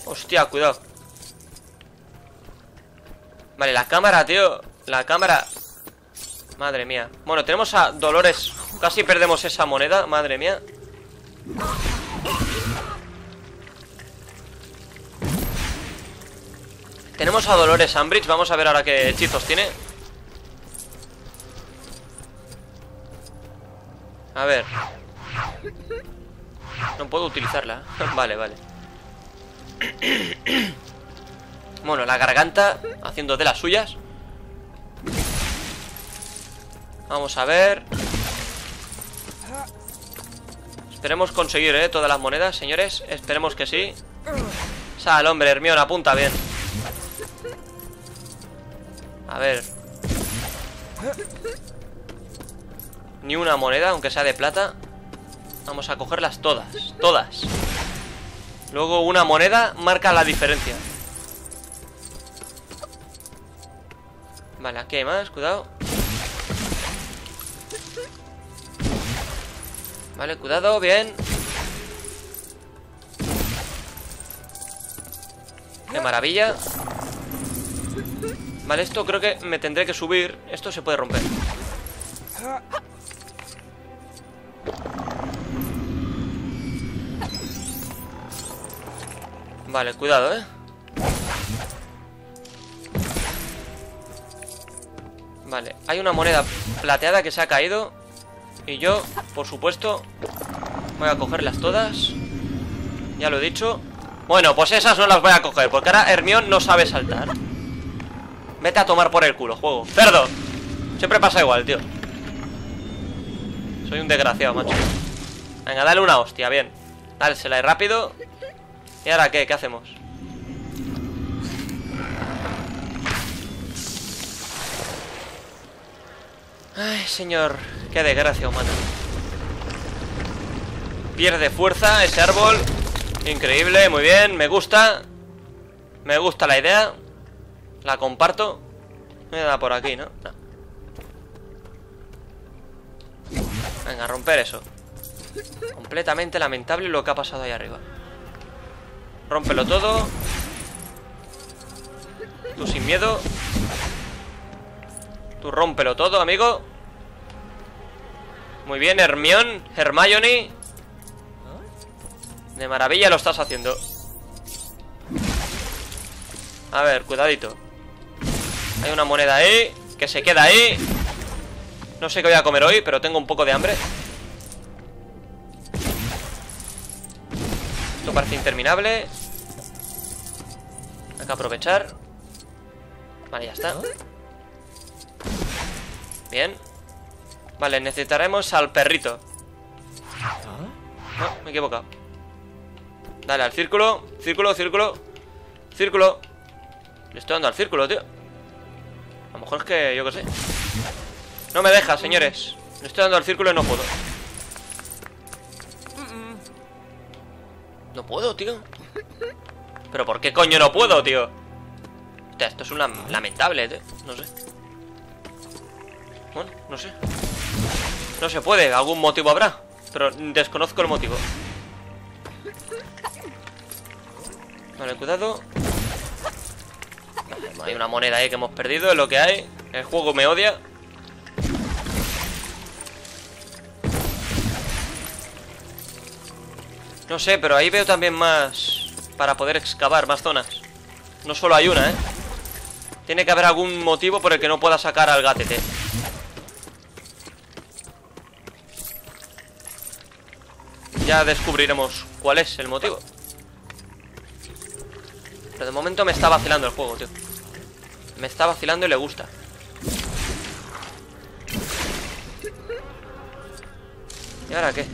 Hostia, cuidado. Vale, la cámara, tío. La cámara. Madre mía. Bueno, tenemos a Dolores. Casi perdemos esa moneda, madre mía. Tenemos a Dolores Ambridge, vamos a ver ahora qué hechizos tiene A ver No puedo utilizarla <laughs> Vale, vale Bueno, la garganta Haciendo de las suyas Vamos a ver. Esperemos conseguir, eh, todas las monedas, señores. Esperemos que sí. Sal, hombre, Hermione, apunta bien. A ver. Ni una moneda, aunque sea de plata. Vamos a cogerlas todas Todas. Luego una moneda marca la diferencia. Vale, aquí hay más, cuidado Vale, cuidado, bien. Qué maravilla. Vale, esto creo que me tendré que subir. Esto se puede romper. Vale, cuidado, ¿eh? Vale, hay una moneda plateada que se ha caído Y yo, por supuesto Voy a cogerlas todas. Ya lo he dicho. Bueno, pues esas no las voy a coger Porque ahora Hermión no sabe saltar. Vete a tomar por el culo, juego. ¡Cerdo! Siempre pasa igual, tío. Soy un desgraciado, macho. Venga, dale una hostia, bien. Dálsela ahí rápido. ¿Y ahora qué? ¿Qué hacemos? Ay, señor Qué desgracia humana. Pierde fuerza ese árbol. Increíble, muy bien, me gusta. Me gusta la idea. La comparto. Me da por aquí, ¿no? no. Venga, romper eso. Completamente lamentable lo que ha pasado ahí arriba. Rómpelo todo. Tú sin miedo. Tú rómpelo todo, amigo Muy bien, Hermión Hermione. De maravilla lo estás haciendo. A ver, cuidadito. Hay una moneda ahí Que se queda ahí. No sé qué voy a comer hoy, pero tengo un poco de hambre. Esto parece interminable. Hay que aprovechar. Vale, ya está. Bien Vale, necesitaremos al perrito. No, me he equivocado. Dale al círculo Círculo, círculo Círculo. Le estoy dando al círculo, tío. A lo mejor es que yo qué sé. No me deja, señores. Le estoy dando al círculo y no puedo. No puedo, tío. ¿Pero por qué coño no puedo, tío? Esto es un lamentable, tío. No sé. Bueno, no sé No se puede, algún motivo habrá Pero desconozco el motivo. Vale, cuidado. Hay una moneda ahí que hemos perdido Es lo que hay. El juego me odia. No sé, pero ahí veo también más Para poder excavar más zonas. No solo hay una, ¿eh? Tiene que haber algún motivo por el que no pueda sacar al gatete Ya descubriremos cuál es el motivo. Pero de momento me está vacilando el juego, tío. Me está vacilando y le gusta. ¿Y ahora qué?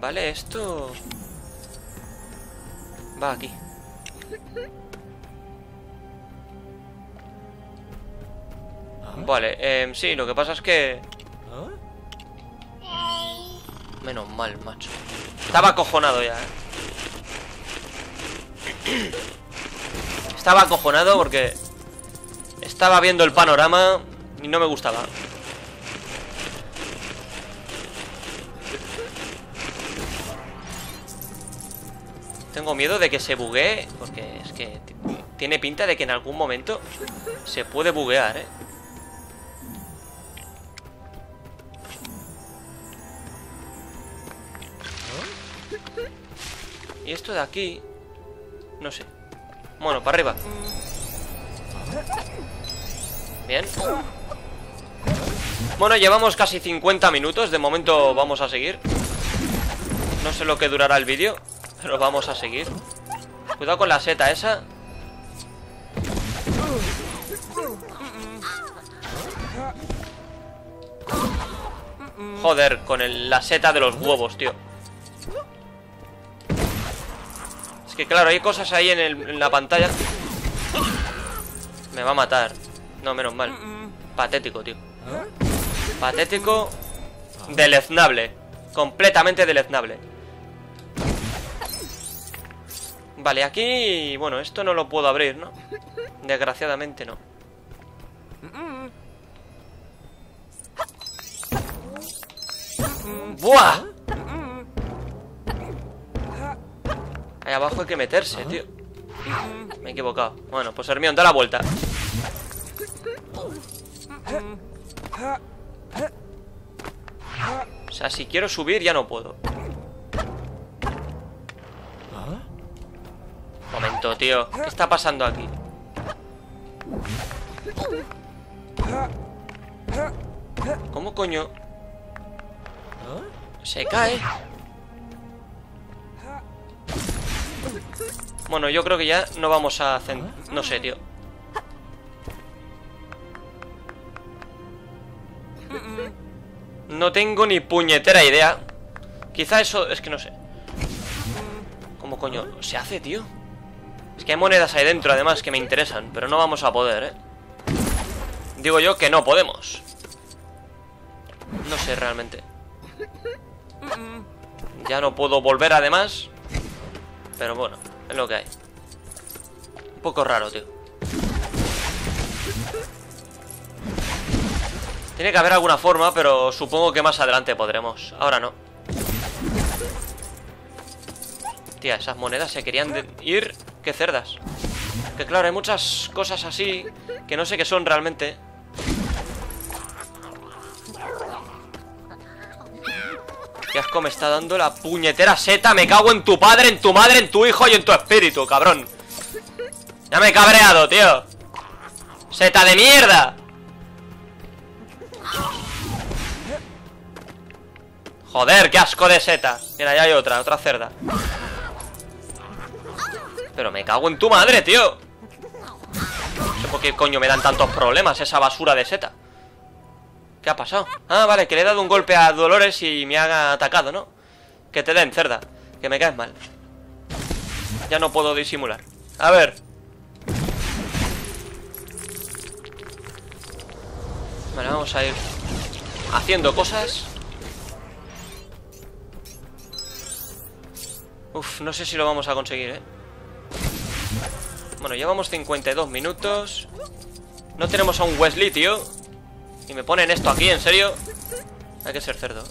Vale, esto... Va aquí. Vale, eh, sí, lo que pasa es que... Menos mal, macho Estaba acojonado ya, eh. Estaba acojonado porque... Estaba viendo el panorama y no me gustaba Tengo miedo de que se buguee Porque es que tiene pinta de que en algún momento Se puede buguear, ¿eh? Y esto de aquí No sé. Bueno, para arriba. Bien. Bueno, llevamos casi 50 minutos. De momento vamos a seguir. No sé lo que durará el vídeo Pero vamos a seguir. Cuidado con la seta esa. Joder, con la seta de los huevos, tío Que claro, hay cosas ahí en, en la pantalla. Me va a matar. No, menos mal. Patético, tío. Patético. Deleznable. Completamente deleznable. Vale, aquí... Bueno, esto no lo puedo abrir, ¿no? Desgraciadamente no. ¡Buah! Ahí abajo hay que meterse, tío. Me he equivocado. Bueno, pues Hermión, da la vuelta. O sea, si quiero subir ya no puedo. Momento, tío. ¿Qué está pasando aquí? ¿Cómo coño? Se cae. Bueno, yo creo que ya no vamos a hacer... No sé, tío. No tengo ni puñetera idea. Quizá eso... Es que no sé. ¿Cómo coño se hace, tío? Es que hay monedas ahí dentro, además, que me interesan. Pero no vamos a poder, ¿eh? Digo yo que no podemos. No sé realmente. Ya no puedo volver, además. Pero bueno, es lo que hay. Un poco raro, tío. Tiene que haber alguna forma, pero supongo que más adelante podremos. Ahora no. Tía, esas monedas se querían ir... ¡Qué cerdas! Que claro, hay muchas cosas así que no sé qué son realmente. Qué asco me está dando la puñetera seta. Me cago en tu padre, en tu madre, en tu hijo y en tu espíritu, cabrón. Ya me he cabreado, tío. Seta de mierda. Joder, qué asco de seta Mira, ya hay otra, otra cerda Pero me cago en tu madre, tío No sé por qué coño me dan tantos problemas Esa basura de seta ¿Qué ha pasado? Ah, vale, que le he dado un golpe a Dolores y me ha atacado, ¿no? Que te den, cerda Que me caes mal Ya no puedo disimular A ver Vale, vamos a ir Haciendo cosas Uf, no sé si lo vamos a conseguir, ¿eh? Bueno, llevamos 52 minutos No tenemos a un Wesley, tío Y me ponen esto aquí, ¿en serio? Hay que ser cerdo.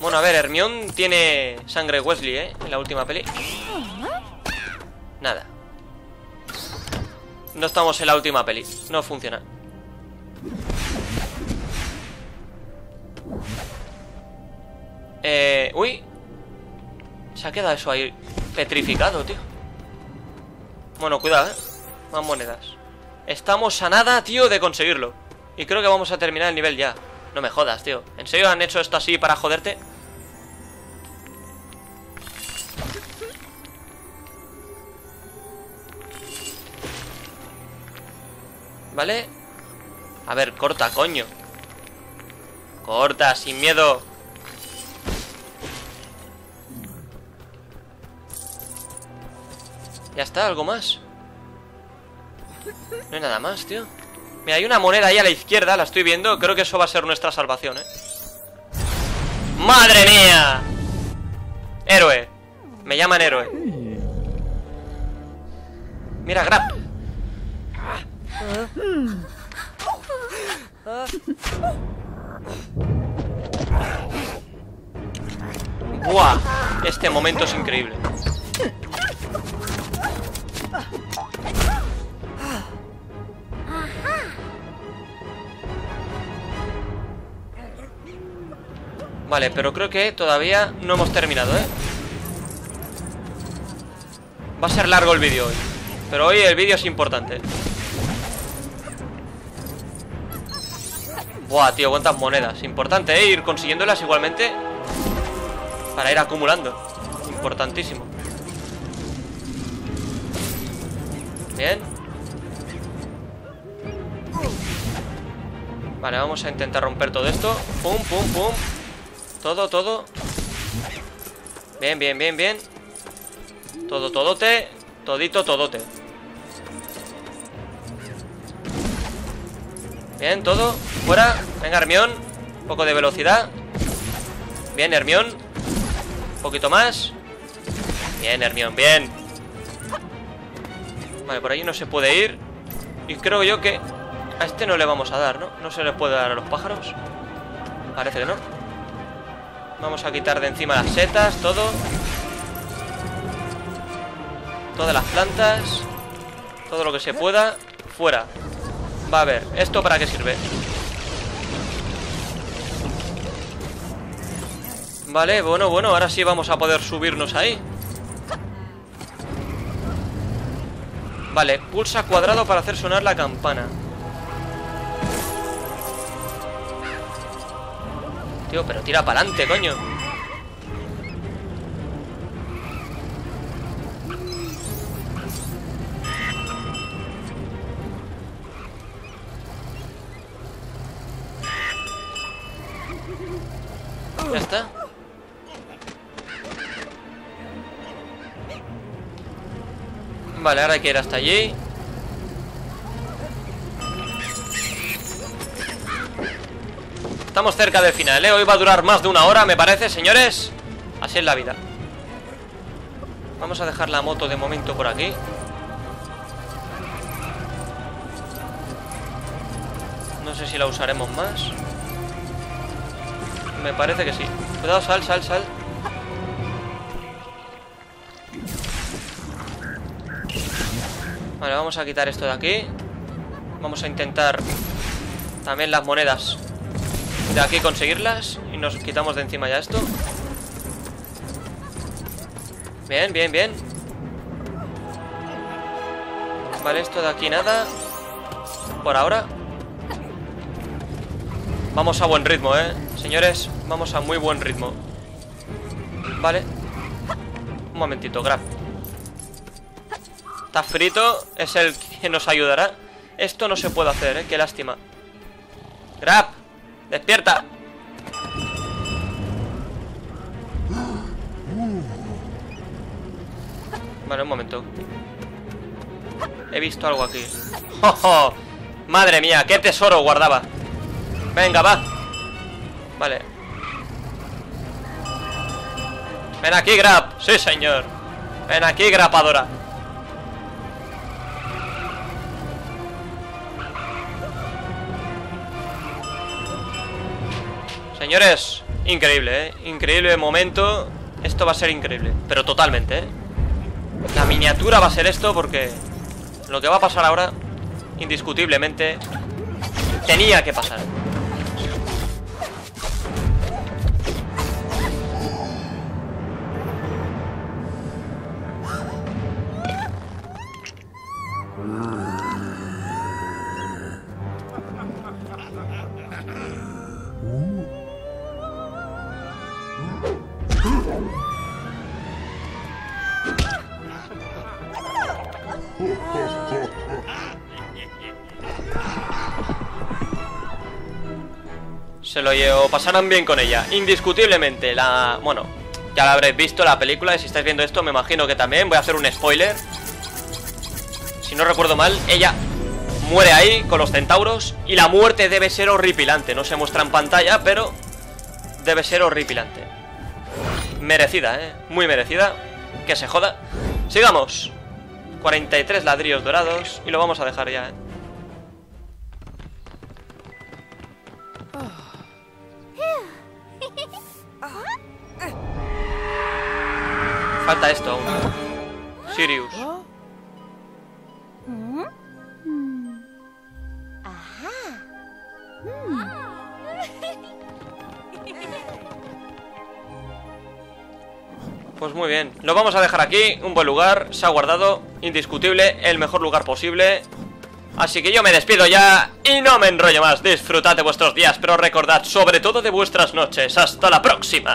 Bueno, a ver, Hermión tiene sangre Wesley, ¿eh? En la última peli. Nada. No estamos en la última peli. No funciona. Eh, uy. Se ha quedado eso ahí Petrificado, tío Bueno, cuidado, eh. Más monedas. Estamos a nada, tío, de conseguirlo. Y creo que vamos a terminar el nivel ya. No me jodas, tío. ¿En serio han hecho esto así para joderte? ¿Vale? A ver, corta, coño. Corta, sin miedo Ya está, algo más. No hay nada más, tío. Mira, hay una moneda ahí a la izquierda La estoy viendo, creo que eso va a ser nuestra salvación, eh ¡Madre mía! Héroe. Me llaman héroe. Mira, Grab. Buah Este momento es increíble Vale, pero creo que todavía no hemos terminado, ¿eh? Va a ser largo el vídeo hoy Pero hoy el vídeo es importante. Buah, tío, cuántas monedas. Importante, ¿eh? Ir consiguiéndolas igualmente Para ir acumulando. Importantísimo. Bien. Vale, vamos a intentar romper todo esto. Pum, pum, pum Todo, todo Bien, bien, bien, bien Todo, todote Todito, todote Bien, todo Fuera Venga, Armión Un poco de velocidad Bien, Hermión. Un poquito más. Bien, Hermión, bien. Vale, por ahí no se puede ir. Y creo yo que a este no le vamos a dar, ¿no? No se le puede dar a los pájaros. Parece que no. Vamos a quitar de encima las setas, todo. Todas las plantas. Todo lo que se pueda. Fuera. Va a ver, ¿esto para qué sirve? Vale, bueno, bueno, ahora sí vamos a poder subirnos ahí Vale, pulsa cuadrado para hacer sonar la campana Pero tira para adelante, coño. Está. Vale, ahora hay que ir hasta allí Estamos cerca del final, ¿eh? Hoy va a durar más de una hora, me parece, señores Así es la vida. Vamos a dejar la moto de momento por aquí. No sé si la usaremos más. Me parece que sí. Cuidado, sal, sal, sal. Vale, vamos a quitar esto de aquí. Vamos a intentar También las monedas De aquí conseguirlas Y nos quitamos de encima ya esto. Bien, bien, bien. Vale, esto de aquí nada. Por ahora. Vamos a buen ritmo, eh. Señores, vamos a muy buen ritmo. Vale. Un momentito, grab Está frito, es el que nos ayudará. Esto no se puede hacer, eh, qué lástima. Grab, despierta Vale, un momento. He visto algo aquí. ¡Oh, Madre mía, qué tesoro guardaba. Venga, va. Vale. Ven aquí, Grab Sí, señor. Ven aquí, grapadora Señores, increíble, ¿eh? Increíble momento Esto va a ser increíble Pero totalmente, ¿eh? La miniatura va a ser esto porque Lo que va a pasar ahora Indiscutiblemente Tenía que pasar Se lo llevo, pasarán bien con ella. Indiscutiblemente, la... Bueno, ya la habréis visto la película Y si estáis viendo esto, me imagino que también. Voy a hacer un spoiler. Si no recuerdo mal, ella muere ahí con los centauros Y la muerte debe ser horripilante. No se muestra en pantalla, pero Debe ser horripilante. Merecida, eh, muy merecida. Que se joda. Sigamos. 43 ladrillos dorados Y lo vamos a dejar ya, eh Falta esto aún. Sirius. Pues muy bien, lo vamos a dejar aquí, un buen lugar, se ha guardado, indiscutible, el mejor lugar posible. Así que yo me despido ya y no me enrollo más, disfrutad de vuestros días, pero recordad sobre todo de vuestras noches, hasta la próxima